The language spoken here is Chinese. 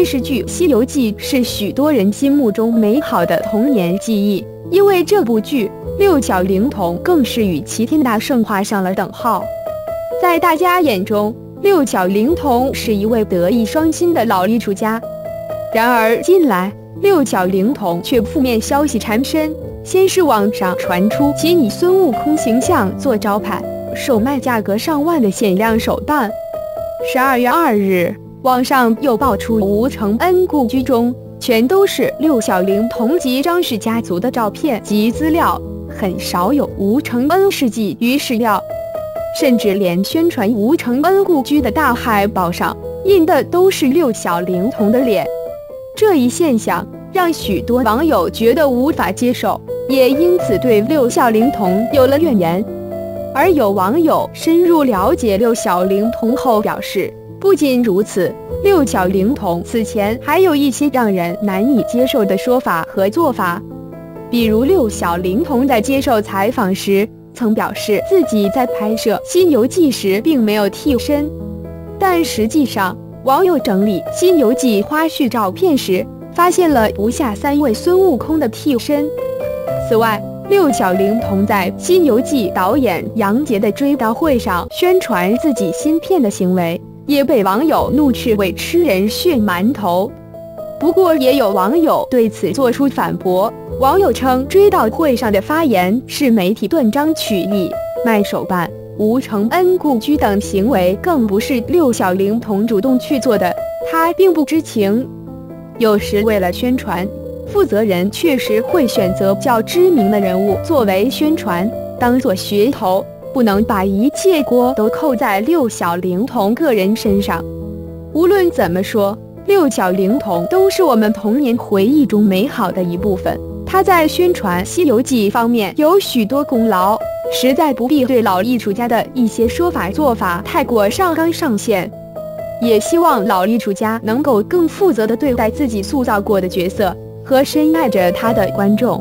电视剧《西游记》是许多人心目中美好的童年记忆，因为这部剧，六小龄童更是与齐天大圣画上了等号。在大家眼中，六小龄童是一位德艺双馨的老艺术家。然而近来，六小龄童却负面消息缠身。先是网上传出其以孙悟空形象做招牌，售卖价格上万的限量手办。十二月二日，网上又爆出吴承恩故居中全都是六小龄童及张氏家族的照片及资料，很少有吴承恩事迹与史料，甚至连宣传吴承恩故居的大海报上印的都是六小龄童的脸。这一现象让许多网友觉得无法接受。也因此对六小龄童有了怨言，而有网友深入了解六小龄童后表示，不仅如此，六小龄童此前还有一些让人难以接受的说法和做法，比如六小龄童在接受采访时曾表示自己在拍摄《新游记》时并没有替身，但实际上，网友整理《新游记》花絮照片时，发现了不下三位孙悟空的替身。此外，六小龄童在《新游记》导演杨洁的追悼会上宣传自己新片的行为，也被网友怒斥为吃人血馒头。不过，也有网友对此做出反驳。网友称，追悼会上的发言是媒体断章取义、卖手办、吴承恩故居等行为，更不是六小龄童主动去做的，他并不知情。有时为了宣传。负责人确实会选择较知名的人物作为宣传，当做噱头，不能把一切锅都扣在六小龄童个人身上。无论怎么说，六小龄童都是我们童年回忆中美好的一部分。他在宣传《西游记》方面有许多功劳，实在不必对老艺术家的一些说法做法太过上纲上线。也希望老艺术家能够更负责地对待自己塑造过的角色。和深爱着他的观众。